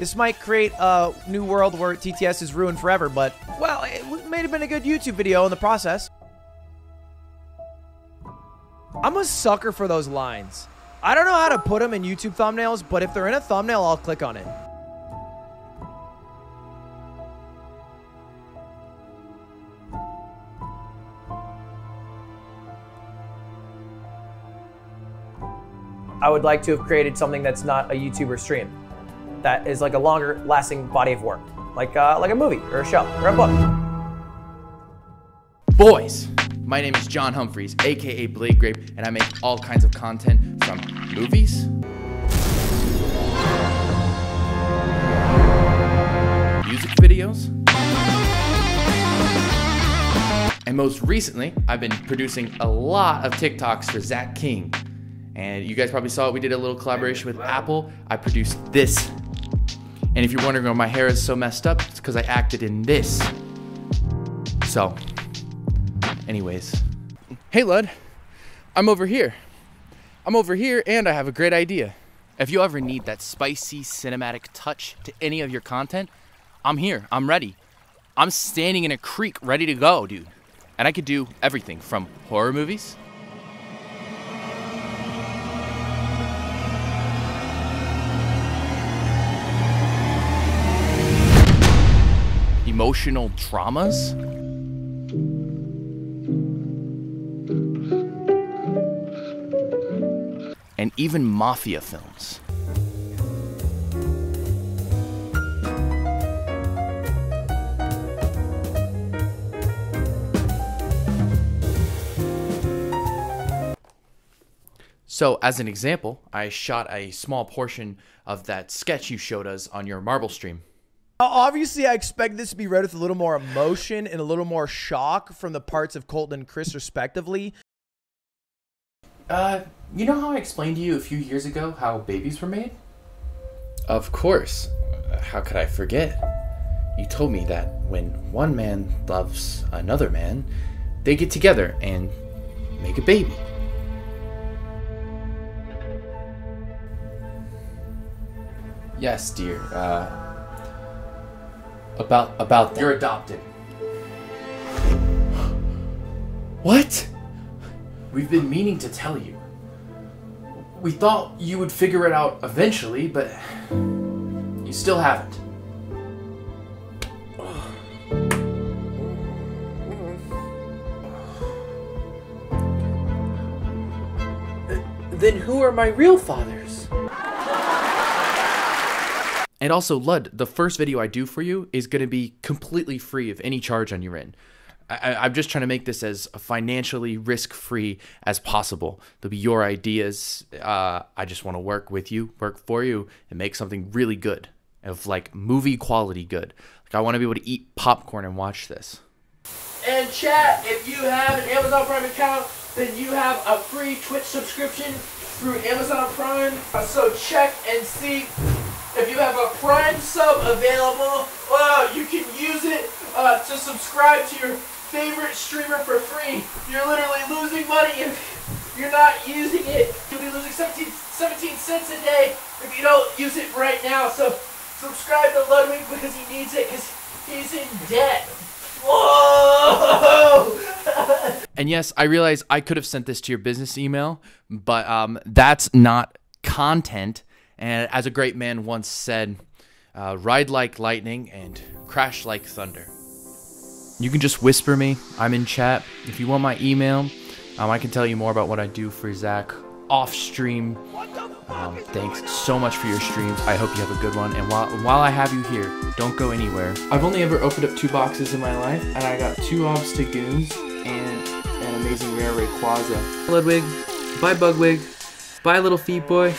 This might create a new world where TTS is ruined forever, but, well, it may have been a good YouTube video in the process. I'm a sucker for those lines. I don't know how to put them in YouTube thumbnails, but if they're in a thumbnail, I'll click on it. I would like to have created something that's not a YouTuber stream. That is like a longer lasting body of work. Like, uh, like a movie or a show or a book. Boys, my name is John Humphreys, aka Blade Grape, and I make all kinds of content from movies, music videos, and most recently, I've been producing a lot of TikToks for Zach King. And you guys probably saw it. We did a little collaboration with Apple. I produced this. And if you're wondering why my hair is so messed up, it's because I acted in this. So, anyways. Hey, Lud. I'm over here. I'm over here, and I have a great idea. If you ever need that spicy cinematic touch to any of your content, I'm here. I'm ready. I'm standing in a creek ready to go, dude. And I could do everything from horror movies emotional traumas? And even mafia films. So, as an example, I shot a small portion of that sketch you showed us on your marble stream. Obviously, I expect this to be read with a little more emotion and a little more shock from the parts of Colton and Chris, respectively. Uh, you know how I explained to you a few years ago how babies were made? Of course. How could I forget? You told me that when one man loves another man, they get together and make a baby. Yes, dear. Uh, about about that. You're adopted. What? We've been meaning to tell you. We thought you would figure it out eventually, but you still haven't. Then who are my real fathers? And also, Lud, the first video I do for you is going to be completely free of any charge on your end. I, am just trying to make this as financially risk free as possible. They'll be your ideas. Uh, I just want to work with you, work for you, and make something really good, of like movie quality good. Like I want to be able to eat popcorn and watch this. And chat, if you have an Amazon Prime account, then you have a free Twitch subscription through Amazon Prime. So check and see if you have a Prime sub available, well, you can use it uh, to subscribe to your favorite streamer for free. You're literally losing money if you're not using it. You'll be losing 17, 17 cents a day if you don't use it right now. So subscribe to Ludwig because he needs it because he's in debt. Whoa! and yes, I realize I could have sent this to your business email, but um, that's not content and as a great man once said, uh, ride like lightning and crash like thunder. You can just whisper me. I'm in chat. If you want my email, um, I can tell you more about what I do for Zach off stream. Um, thanks so much for your streams. I hope you have a good one. And while while I have you here, don't go anywhere. I've only ever opened up two boxes in my life, and I got two Obstagoons and an amazing rare Rayquaza. Ludwig, bye Bugwig, bye little feet boy.